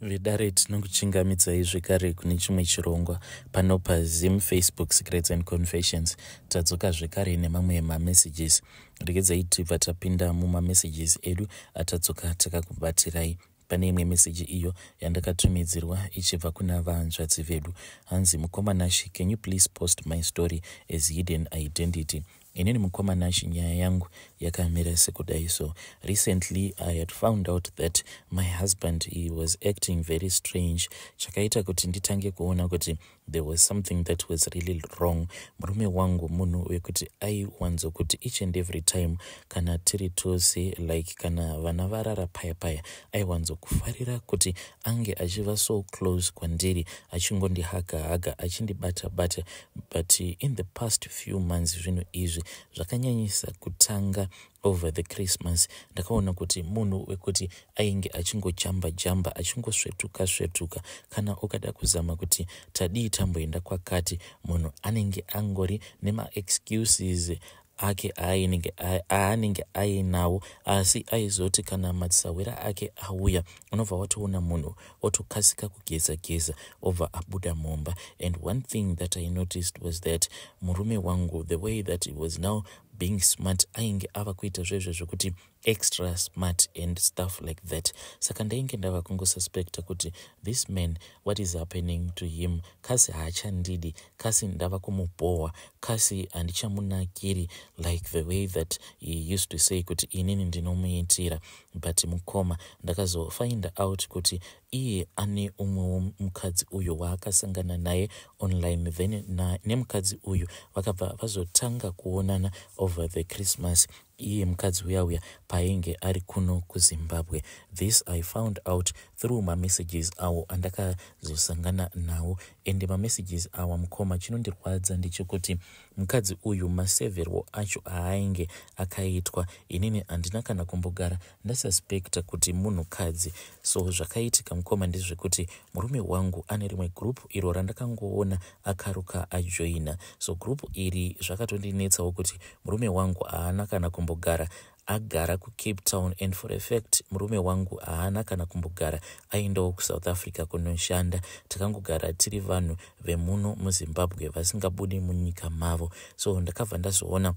vedare tinokuchingamidzai zvekare kune chimwe chirongwa. Pano pazim facebook secrets and confessions. Tadzoka zvekare nemamwe mamessages. Regedzai tibva tapinda mumamessages edu atadzoka takakubatirai pane imwe meseji iyo yandakatumidzirwa ichibva kuna vahanzvadzi vedu. Hanzi mukomanashi can you please post my story as hidden identity inini mukomanashi nyaya yangu yakamira sekudai. So recently i had found out that my husband he was acting very strange. Chakaita kuti nditange kuona kuti there was something that was really wrong. Murume wangu munhu wekuti aiwanzokuti each and every time kana tiri tose like kana vana varara paya paya aiwanzokufarira kuti ange achiva so close kwandiri achingondihaga haga achindibata bata. But in the past few months zvinhu izvi zvakanyanyisa kutanga over the christmas. Ndakaona kuti munhu wekuti ainge achingojamba jamba achingosvetuka svetuka kana ukada kuzama kuti tadii tamboenda kwakati munhu anenge angori nemaexcuses ake aanenge ainawo asi aizoti kana matsawira ake auya unobva watoona munhu otokasika kugeza geza obva abuda mumba. And one thing that i noticed was that murume wangu the way that he was now being smart ainge ava kuita zvezvo zvokuti extra smart and stuff like that. Saka ndainge ndava kungosuspecta kuti this man what is happening to him? Kasi haachandidi kasi ndava kumubohwa kasi handichamunakiri like the way that he used to say kuti inini ndinomuitira. But mukoma ndakazofind out kuti iye ane umwewo mukadzi uyo waakasangana naye online then nemukadzi uyu vakabva vazotanga kuonana over the christmas iye mukadzi uya uya paainge ari kuno kuzimbabwe this i found out through mamessages awo andakazosangana nawo. Ende mamessages awa mukoma chinondirwadza ndechekuti mukadzi uyu maseverwo acho aainge akaitwa. Inini handina kana kumbogara ndasuspecta kuti munhukadzi so zvakaitika mukoma ndezvekuti murume wangu ane rimwe gurupu iro randakangoona akaruka ajoina so gurupu iri zvakatondinetsawo kuti murume wangu haana kana kumbogara agara kucape town and for effect murume wangu haana kana kumbogara aendawo kusouth africa kunoshanda. Takangogara tiri vanhu vemuno muzimbabwe vasingabudi munyika mavo. So ndakabva ndazoona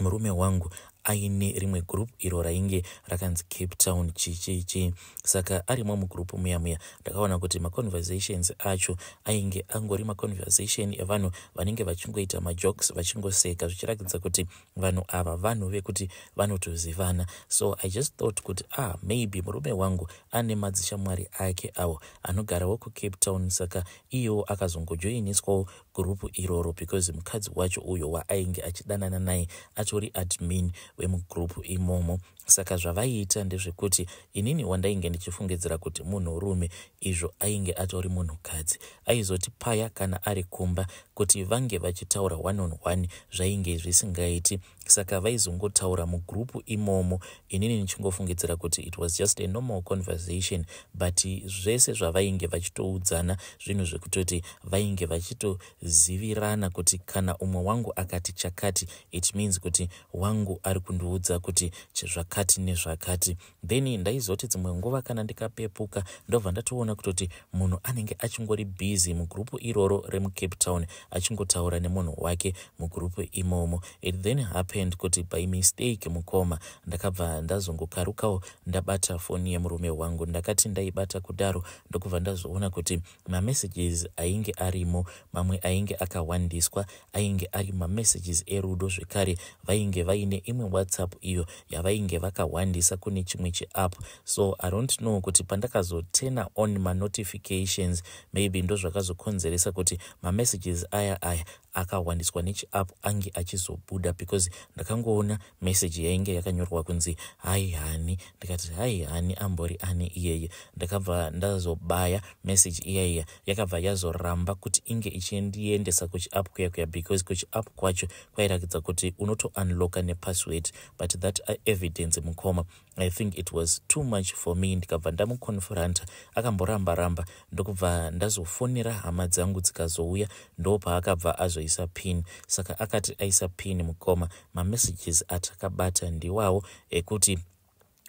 murume wangu aine rimwe gurupu iro rainge rakanzi cape town chichichi saka arimo mugurupu muya muya. Ndakaona kuti maconversations acho ainge angori maconversation evanhu vanenge vachingoita majokes vachingoseka zvichiratidza kuti vanhu ava vanhu vekuti vanotozivana. So i just thought kuti ah maybe murume wangu ane madzishamwari ake avo anogarawo kucape town. Saka iyewo akazongojoiniswawo gurupu iroro because mukadzi wacho uyo waainge achidanana naye atori admin wemugurupu imomo saka zvavaiita ndezvekuti inini wandainge ndichifungidzira kuti munhurume izvo ainge atori munhukadzi. Aizoti paya kana ari kumba kuti vange vachitaura one on one zvainge zvisingaiti. Saka vaizongotaura mugurupu imomo. Inini nichingofungidzira kuti it was just a normal conversation but zvese zvavainge vachitoudzana zvinhu zvekutoti vainge vachitozivirana kuti kana umwe wangu akati chakati it means kuti wangu ari kundiudza kuti chezvakati nezvakati. Then ndaizoti dzimwe nguva kana ndikapepuka ndobva ndatoona kutoti munhu anenge achingori bhusy mugurupu iroro remucape town achingotaura nemunhu wake mugurupu imomo. It then happened kuti by mistake mukoma ndakabva ndazongokarukawo ndabata foni yemurume wangu. Ndakati ndaibata kudaro ndokubva ndazoona kuti mamessages ainge arimo mamwe ainge akawandiswa ainge ari mamessages erudo zvekare vainge vaine imwe whatsapp iyo yavainge vakawandisa kune chimwe cheapp. So i don't know kuti pandakazotena on manotifications maybe ndo zvakazokonzeresa kuti mamessages aya aya akawandiswa nechiapp ange achizobuda because ndakangoona meseji yainge yakanyorwa kunzi hai hani ndikati hai hani ambori ani iyeye. Ndakabva ndazobaya meseji iyaiya yakabva yazoramba kuti inge ichindiendesa kuchiapp kuya kuya because kuchiapp kwacho kwairakidza kuti unotounlocka nepassword but that evidence mukoma. I think it was too much for me. Ndikabva ndamuconfranta akamboramba ramba ndokubva ndazofonera hama dzangu dzikazouya ndo paakabva azoisa pin. Saka akati aisa pin mukoma mamessages atakabata ndiwawo ekuti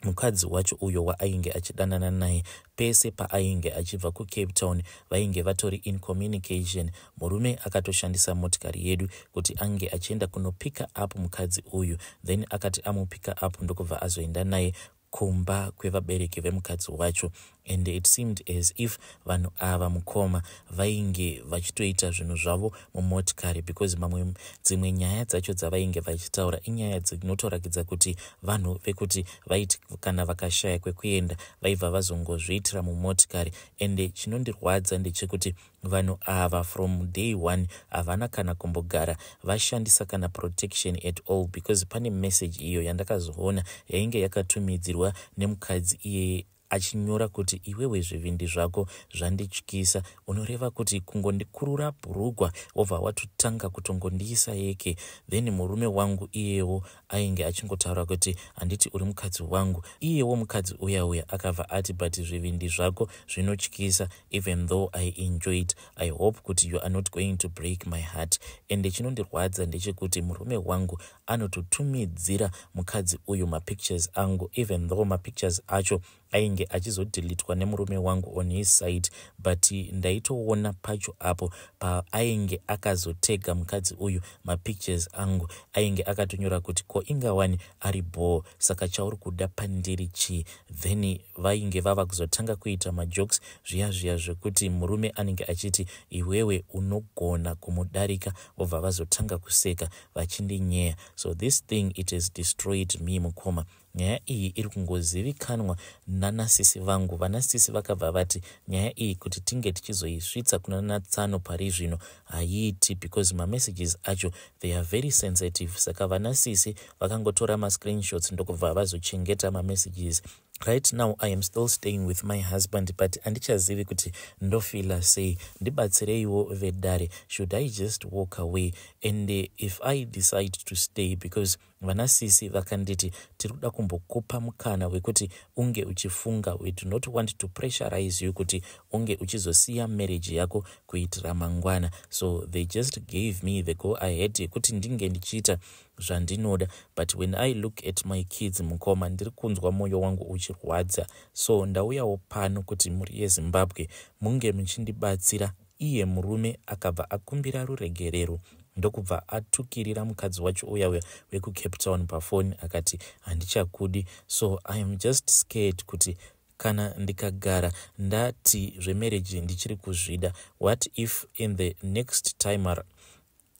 mukadzi wacho uyo waainge achidanana naye pese paainge achibva kucape town vainge vatori in communication. Murume akatoshandisa motikari yedu kuti ange achienda kunopika up mukadzi uyu. Then akati amupika up ndokubva azoenda naye kumba kwevabereki vemukadzi wacho and it seemed as if vanhu ava mukoma vainge vachitoita zvinhu zvavo mumotikari because mamwe dzimwe nyaya dzacho dzavainge vachitaura inyaya dzinotorakidza kuti vanhu vekuti vaiti kana vakashaya kwekuenda vaibva vazongozviitira mumotikari. Ende chinondirwadza ndechekuti vanhu ava from day one havana kana kumbogara vashandisa kana protection at all because pane message iyo yandakazoona yainge yakatumidzirwa nemukadzi iyeye achinyora kuti iwewe zvivindi zvako zvandityisa. Unoreva kuti kungondikurura bhurugwa wobva watotanga kutongondiisa yeke. Then murume wangu iyewo ainge achingotaura kuti handiti uri mukadzi wangu. Iyewo mukadzi uya uya akabva ati but zvivindi zvako zvinotyisa even though i enjoy it i hope kuti you are not going to break my heart. Ende chinondirwadza ndechekuti murume wangu anototumidzira mukadzi uyu mapictures angu even though mapictures acho ainge achizodhilitwa nemurume wangu on his side but ndaitoona pacho apo paainge akazotega mukadzi uyu mapictures angu ainge akatonyora kuti ko ingawani ari bhoo saka chauri kuda pandiri chii? Then vainge vava kuzotanga kuita majokes zviya zviya zvekuti murume anenge achiti iwewe unogona kumudarika vobva vazotanga kuseka vachindinyeya so this thing it has destroyed me mukoma nyaya iyi iri kungozivikanwa nanasisi vangu. Vanasisi vakabva vati nyaya iyi kuti tinge tichizoisvitsa kuna natsano pari zvino haiiti because mamessages acho they are very sensitive. Saka vanasisi vakangotora mascreenshots ndokubva vazochengeta mamessages right now i am still staying with my husband but handichazivi kuti ndofila sei. Ndibatsireiwo vedare. Should i just walk away? And if i decide to stay because vanasisi vakanditi tiri kuda kumbokupa mukana wekuti unge uchifunga. We do not want to pressurize you kuti unge uchizosiya marriage yako kuitira mangwana. So they just gave me the go ahead yekuti ndinge ndichiita zvandinoda but when i look at my kids mukoma ndiri kunzwa mwoyo wangu uchirwadza. So ndauyawo pano kuti muri yezimbabwe munge muchindibatsira iye murume akabva akumbira ruregerero ndokubva atukirira mukadzi wacho uya wekucape town pafoni akati handichakudi. So iam just scared kuti kana ndikagara ndati zvemarriage ndichiri kuzvida what if in the next time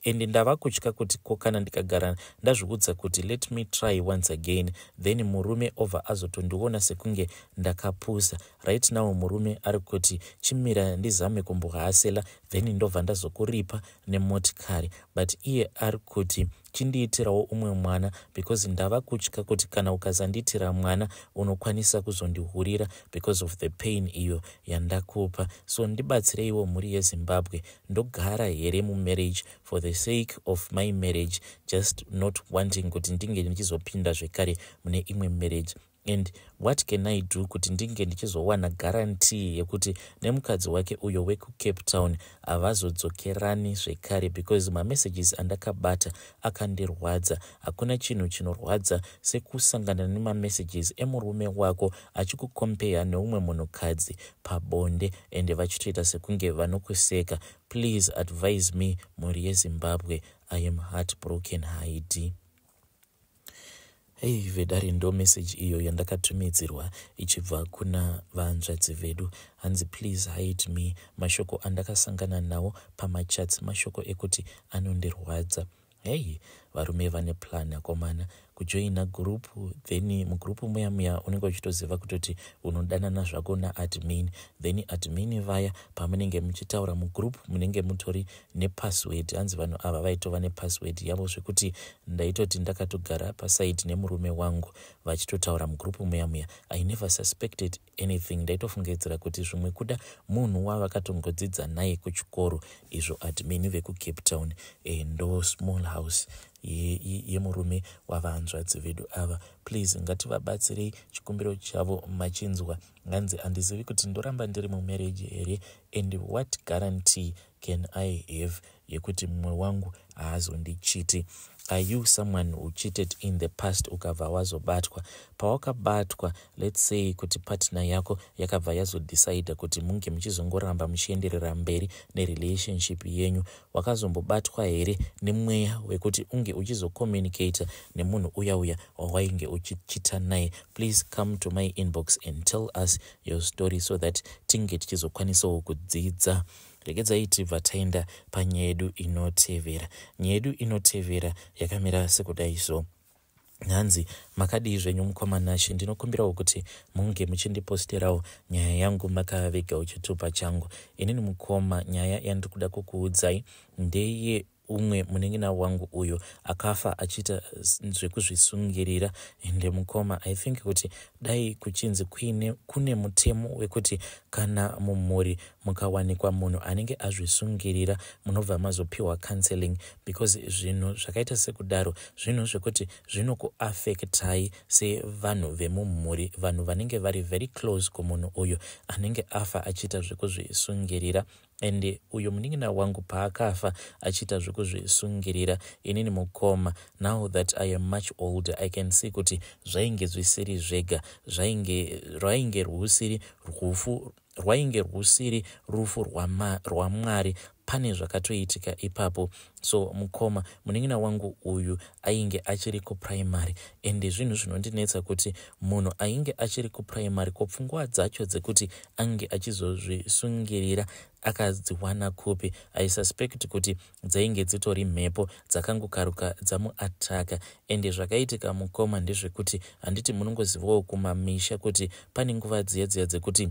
ende ndava kutya kuti ko kana ndikagara ndazviudza kuti let me try once again. Then murume obva azotondiona sekunge ndakapusa. Right now murume ari kuti chimira ndizame kumbohasela then ndobva ndazokuripa nemotikari. But iye ari kuti chindiitirawo umwe mwana because ndava kutya kuti kana ukazandiitira mwana unokwanisa kuzondihurira because of the pain iyo yandakupa. So ndibatsireiwo mhuri yezimbabwe. Ndogara here mumarriage for the sake of my marriage just not wanting kuti ndinge ndichizopinda zvekare mune imwe marriage and what can i do kuti ndinge ndichizowana guarantee yekuti nemukadzi wake uyo wekucape town havazodzokerani zvekare? Because mamessages andakabata akandirwadza. Hakuna chinhu chinorwadza sekusangana nemamessages emurume wako achikukompeya neumwe munhukadzi pabonde ende vachitoita sekunge vanokuseka. Please advise me mhuri yezimbabwe i am heart broken haidi hei vedare ndo meseji iyo yandakatumidzirwa ichibva kuna vahanzvadzi vedu. Hanzi please hide me. Mashoko andakasangana nawo pamachats mashoko ekuti anondirwadza. Hei varume vane plan akomana kujoina gurupu then mugurupu muya muya unenge uchitoziva kutoti unodanana zvako naadmin then admin vaya pamunenge muchitaura mugurupu munenge mutori nepassword. Hanzi vanhu ava vaitova nepassword yavo zvekuti ndaitoti ndakatogara pasaidi nemurume wangu vachitotaura mugurupu muya muya. I never suspected anything. Ndaitofungidzira kuti zvimwe kuda munhu wavakatongodzidza naye kuchikoro izvo admin vekucape town e, ndo small house yemurume ye wavahanzvadzi vedu ava. Please ngativabatsirei chikumbiro chavo machinzwa. Nganzi handizivi kuti ndoramba ndiri mumarriage here and what guarantee can i have yekuti mumwe wangu haazondichiti. Are you someone who cheated in the past ukabva wazobatwa? Pawakabatwa let's say kuti partner yako yakabva yazodecida kuti munge muchizongoramba muchienderera mberi nerelationship yenyu wakazombobatwa here nemweya wekuti unge uchizocommunicata nemunhu uya uya wawainge uchichita naye? Please come to my inbox and tell us your story so that tinge tichizokwanisawo kudzidza regedzai tibva taenda panyaya yedu inotevera. Nyaya yedu inotevera yakamira sekudai so. Nhanzi makadii zvenyu mukomanashe ndinokumbirawo kuti munge muchindiposterawo nyaya yangu makavegawo chitupa changu. Inini mukoma nyaya yandiri kuda kukuudzai ndeye umwe munengina wangu uyo akafa achiita zvekuzvisungirira ende mukoma i think kuti dai kuchinzi kuine kune mutemo wekuti kana mumhuri mukawanikwa munhu anenge azvisungirira munobva mazopiwa counseling because zvinhu zvakaita sekudaro zvinhu zvekuti zvinokuafektai sevanhu vemumhuri vanhu vanenge vari very close kumunhu uyo anenge afa achiita zvekuzvisungirira ende uyo munin'ina wangu paakafa achiita zvekuzvisungirira inini mukoma. Now that i am much older i can see kuti zvainge zvisiri zvega zvainge rwainge rwusiri rufu rwainge rwusiri rufu rwamwari pane zvakatoitika ipapo. So mukoma munin'ina wangu uyu ainge achiri kupuraimary ende zvinhu zvinondinetsa kuti munhu ainge achiri kupuraimary kopfungwa dzacho dzekuti ange achizozvisungirira akadziwana kupi. Aisuspect kuti dzainge dzitori mhepo dzakangokaruka dzamuataka ende zvakaitika mukoma ndezvekuti handiti munongozivawo kumamisha kuti pane nguva dziya dziya dzekuti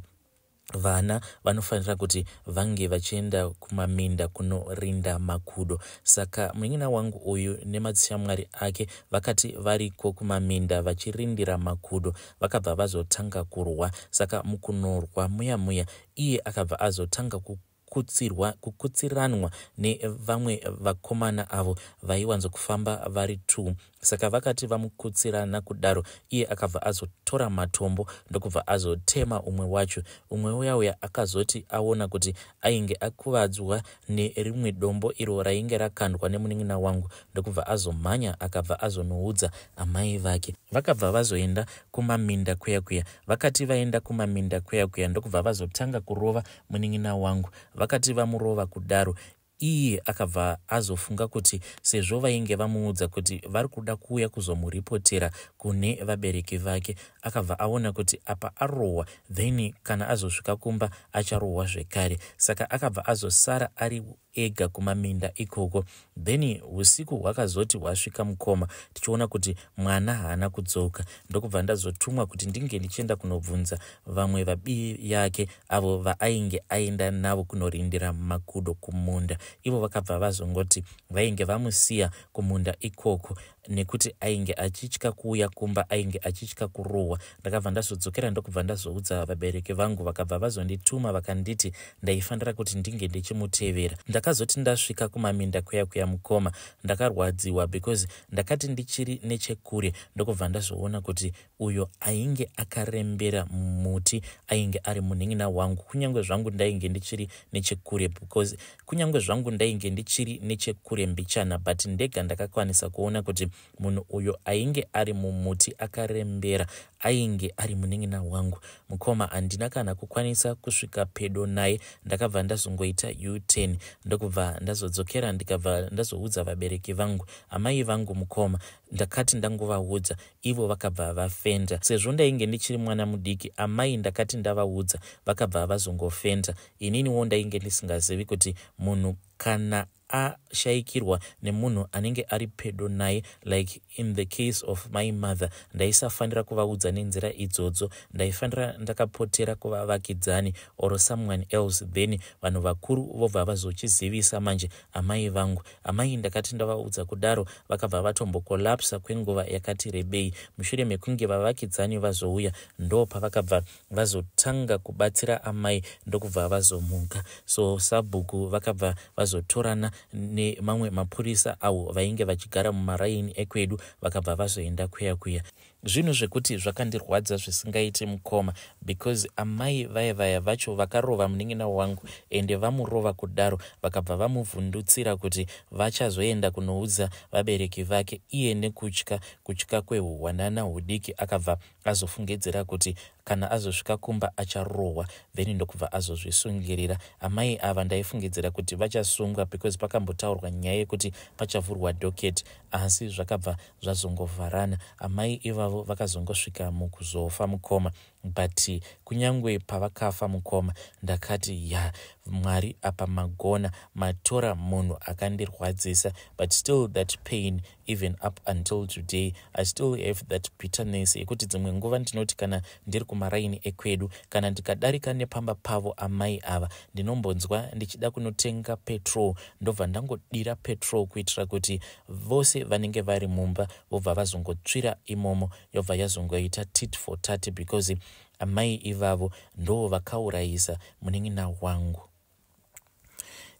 vana vanofanira kuti vange vachienda kumaminda kunorinda makudo. Saka munin'ina wangu uyu nemadzishamwari ake vakati variko kumaminda vachirindira makudo vakabva vazotanga kurwa. Saka mukunorwa muya muya iye akabva azotanga kukutsirwa kukutsiranwa nevamwe vakomana avo vaiwanzokufamba vari two saka vakati vamukutsirana kudaro iye akabva azotora matombo ndokubva azotema umwe wacho. Umwe uya uya akazoti aona kuti ainge akuvadzwa nerimwe dombo iro rainge rakandwa nemunin'ina wangu ndokubva azomhanya akabva azonoudza amai vake. Vakabva vazoenda kumaminda kuya kuya vakati vaenda kumaminda kuya kuya ndokubva vazotanga kurova munin'ina wangu. Vakati vamurova kudaro iye akabva azofunga kuti sezvo vainge vamuudza kuti vari kuda kuuya kuzomuripotera kune vabereki vake akabva aona kuti apa arohwa then kana azosvika kumba acharohwa zvekare. Saka akabva azosara ari ega kumaminda ikoko. Then usiku hwakazoti hwasvika mukoma. Tichiona kuti mwana haana kudzoka. Ndokubva ndazotumwa kuti ndinge ndichienda kunobvunza vamwe vabii yake avo vaainge aenda navo kunorindira makudo kumunda. Ivo vakabva vazongoti vainge vamusiya kumunda ikoko nekuti ainge achitya kuuya kumba ainge achitya kurohwa ndakabva ndazodzokera ndokubva ndazoudza vabereki vangu vakabva vazondituma vakanditi ndaifanira kuti ndinge ndichimutevera ndakazoti ndasvika kumaminda kuya kuya mukoma ndakarwadziwa because ndakati ndichiri nechekure ndokubva ndazoona kuti uyo ainge akarembera muti ainge ari munhin'ina wangu. Kunyange zvangu ndainge ndichiri nechekure because kunyange zvangu ndainge ndichiri nechekure mbichana but ndega ndakakwanisa kuona kuti munhu uyo ainge ari mumuti akarembera ainge ari muneng'ina wangu. Mukoma handina kana kukwanisa kusvika pedo naye ndakabva ndazongoita u10 ndokubva ndazodzokera ndikabva ndazoudza vabereki vangu amai vangu mukoma. Ndakati ndangovaudza ivo vakabva vafenda. Sezvo ndainge ndichiri mwana mudiki amai ndakati ndavaudza vakabva vazongofenda. Ininiwo ndainge ndisingazivi kuti munhu kana ashayikirwa nemunhu anenge ari pedo naye like in the case of my mother ndaisafanira kuvaudza nenzira idzodzo ndaifanira ndakapotera kuvavakidzani or someone else then vanhu vakuru vobva vazochizivisa manje amai vangu amai ndakati ndavaudza kudaro vakabva vatombokolapsa kwenguva yakati rebei. Mushure mekunge vavakidzani vazouya ndo pavakabva vazotanga kubatsira amai ndokubva vazomuka. So sabhuku vakabva vazotorana nemamwe mapurisa avo vainge vachigara mumaraini ekwedu vakabva vazoenda kuya kuya zvinhu zvekuti zvakandirwadza zvisingaiti mukoma because amai vaya vaya vacho vakarova munin'ina wangu ende vamurova kudaro vakabva vamuvhundutsira kuti vachazoenda kunoudza vabereki vake iye nekutya kutya kwehuhwanana hudiki akabva azofungidzira kuti kana azosvika kumba acharohwa then ndokubva azozvisungirira. Amai ava ndaifungidzira kuti vachasungwa because pakambotaurwa nyaya yekuti pachavhurwa doketi asi zvakabva zvazongovharana. Amai ivavo vakazongosvika mukuzofa mukoma but kunyange pavakafa mukoma ndakati ya mwari apa magona matora munhu akandirwadzisa but still that pain even up until today i still have that bitterness yekuti dzimwe nguva ndinoti kana ndiri kumaraini ekwedu kana ndikadarika nepamba pavo amai ava ndinombonzwa ndichida kunotenga petrol ndobva ndangodira petrol kuitira kuti vose vanenge vari mumba vobva vazongotsvira imomo yobva yazongoita tit for tat because amai ivavo ndo vakaurayisa munin'ina wangu.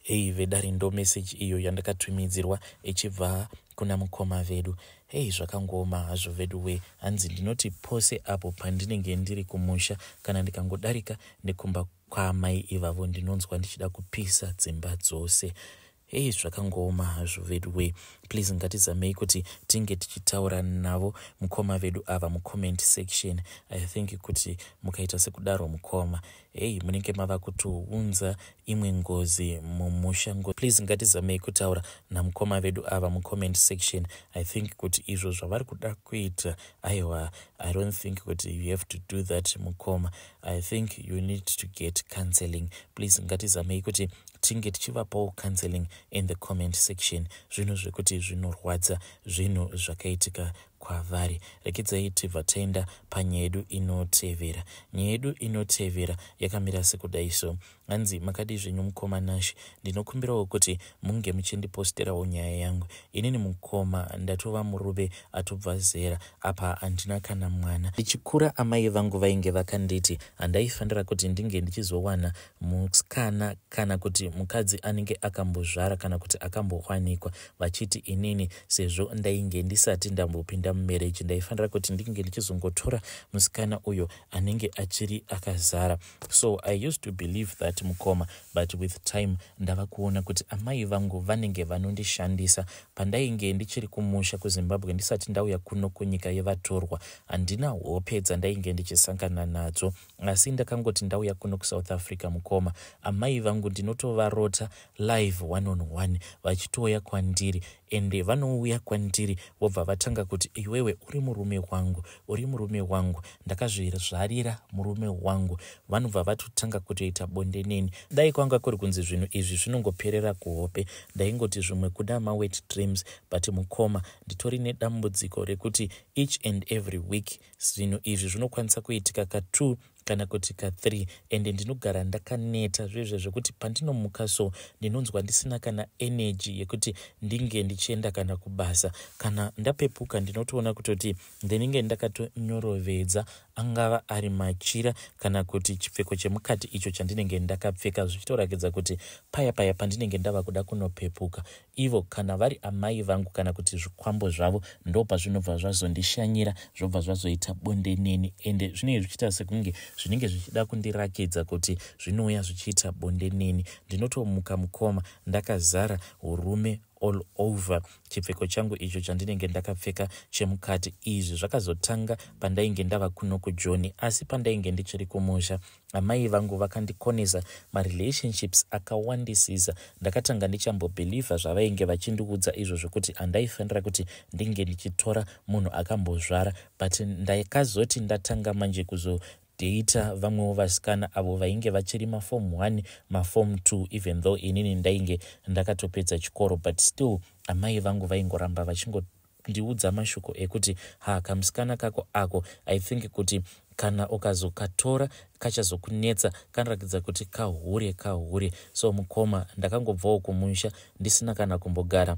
Hei vedari ndo meseji iyo yandakatumidzirwa ichibva kuna mukoma vedu. Hei zvakangooma hazvo vedu we. Hanzi ndinoti pose apo pandinenge ndiri kumusha kana ndikangodarika nekumba kwaamai ivavo ndinonzwa ndichida kupisa dzimba dzose hei zvakangooma hazvo vedu wei please ngatizamei kuti tinge tichitaura navo mukoma vedu ava mucomment section. I think kuti mukaita sekudaro mukoma hei munenge mava kutounza imwe ngozi mumusha please ngatizamei kutaura namukoma vedu ava mucomment section. I think kuti izvo zvavari kuda kuita. Aiwa i don't think kuti you have to do that mukoma. I think you need to get counseling. Please ngatizamei kuti tinge tichivapawo counseling in the comment section. Zvinhu zvekuti zvinorwadza zvinhu zvakaitika kwavari. Rekedzai tibva taenda panyaya yedu inotevera. Nyaya yedu inotevera yakamira sekudai so. Hanzi makadi zvenyu mukoma nashi ndinokumbirawo kuti munge muchindiposterawo nyaya yangu. Inini mukoma ndatova murume atobva zera. Apa handina kana mwana. Ndichikura amai vangu vainge vakanditi handaifanira kuti ndinge ndichizowana musikana kana kuti mukadzi anenge akambozvara kana kuti akambowanikwa. Vachiti inini sezvo ndainge ndisati ndambopinda mumereji ndaifanira kuti ndinge ndichizongotora musikana uyo anenge achiri akazara. So i used to believe that mukoma but with time ndava kuona kuti amai vangu vanenge vanondishandisa. Pandainge ndichiri kumusha kuzimbabwe ndisati ndauya kuno kunyika yevatorwa handina hope dzandainge ndichisangana nadzo. Asi ndakangoti ndauya kuno kusouth africa mukoma amai vangu ndinotovarota live one on one vachitouya kwandiri ende vanouya kwandiri vobva vatanga kuti iwewe uri murume wangu uri murume wangu ndakazvizvarira murume wangu. Vanobva vatotanga kutoita bonde neni dai kwanga kuri kunzi zvinhu izvi zvinongoperera kuhope. Ndaingoti zvimwe kuda mawet dreams but mukoma nditori nedambudziko rekuti each and every week zvinhu izvi zvinokwanisa kuitika ka2 kana kuti ka3 ende ndinogara ndakaneta zvezve zvekuti pandinomuka so ndinonzwa ndisina kana eneji yekuti ndinge ndichienda kana kubasa. Kana ndapepuka ndinotoona kutoti ndinenge ndakatonyorovedza angava ari machira kana kuti chipfeko chemukati icho chandinenge ndakapfeka zvichitorakidza kuti paya paya pandinenge ndava kuda kunopepuka. Ivo kana vari amai vangu kana kuti zvikwambo zvavo ndo pazvinobva zvazondishanyira zvobva zvazoita bonde neni ende zvinenge zvichiita sekunge zvinenge zvichida kundirakidza kuti zvinouya zvichiita bonde neni. Ndinotomuka mukoma ndakazara urume all over. Chipfeko changu icho chandinenge ndakapfeka chemukati izvi zvakazotanga pandainge ndava kuno kujoni asi pandainge ndichiri kumusha. Amai vangu vakandikonesa marelationships akawandisisa ndakatanga ndichambobhelivha zvavainge vachindiudza izvo zvokuti handaifanira kuti ndinge ndichitora munhu akambozvara but ndakazoti ndatanga manje kuzo deita vamwewo vasikana avo vainge vachiri mafom 1 mafom 2 even though inini ndainge ndakatopedza chikoro but still amai vangu vaingoramba vachingondiudza mashoko ekuti ha kamusikana kako ako i think kuti kana ukazokatora kachazokunetsa kanorakidza kuti kahure kahure. So mukoma ndakangobvawo kumusha ndisina kana kumbogara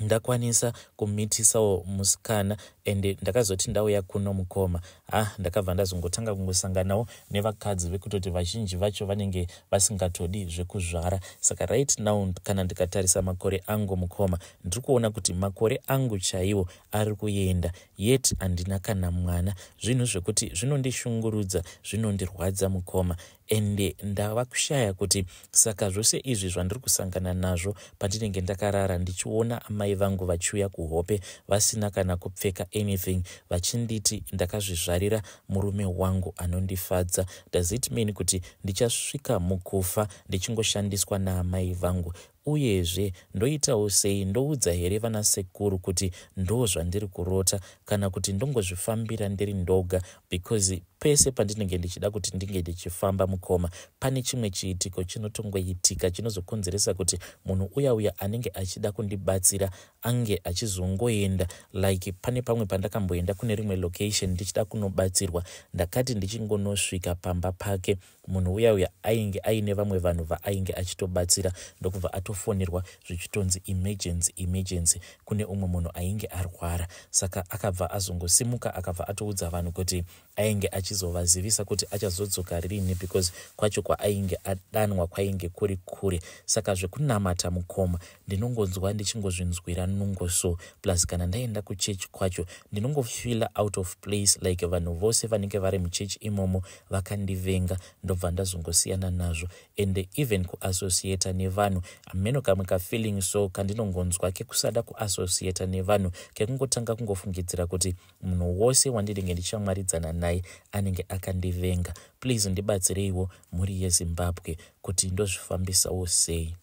ndakwanisa kumitisawo musikana ende ndakazoti ndauya kuno mukoma. Ah, ndakabva ndazongotanga kungosanganawo nevakadzi vekutoti vazhinji vacho vanenge vasingatodi zvekuzvara. Saka right now kana ndikatarisa makore angu mukoma ndiri kuona kuti makore angu chaiwo ari kuenda yet handina kana mwana. Zvinhu zvekuti zvinondishungurudza zvinondirwadza mukoma ende ndava kushaya kuti saka zvose izvi zvandiri kusangana nazvo pandinenge ndakarara ndichiona amai vangu vachiuya kuhope vasina kana kupfeka anything vachinditi ndakazvizvarira murume wangu anondifadza. Does it mean kuti ndichasvika mukufa ndichingoshandiswa naamai vangu uyezve ndoitawo sei ndoudza here vanasekuru kuti ndo zvandiri kurota kana kuti ndongozvifambira ndiri ndoga? Because pese pandinenge ndichida kuti ndinge ndichifamba mukoma pane chimwe chiitiko chinotongoitika chinozokonzeresa kuti munhu uya uya anenge achida kundibatsira ange achizongoenda? Like pane pamwe pandakamboenda kune rimwe location ndichida kunobatsirwa ndakati ndichingonosvika pamba pake munhu uya uya ainge aine vamwe vanhu vaainge achitobatsira ndokubva atofonirwa zvichitonzi emergency emergency. Kune umwe munhu ainge arwara. Saka akabva azongosimuka akabva atoudza vanhu kuti ainge achizovazivisa kuti achazodzoka ririni because kwacho kwaainge adanwa kwainge kuri kure. Saka zvekunamata mukoma ndinongonzwa ndichingozvinzwira nungo so plus kana ndaenda kuchechi kwacho ndinongofila out of place like vanhu vose vanenge vari muchechi imomo vakandivenga ndobva ndazongosiyana nazvo. And even kuassociata nevanhu hameno kamwe kafeeling so kandinongonzwa kekusada kuassociata nevanhu. Kekungotanga kungofungidzira kuti munhu wose wandinenge ndichamwaridzana naye anenge akandivenga. Please ndibatsireiwo mhuri yezimbabwe kuti ndozvifambisawo sei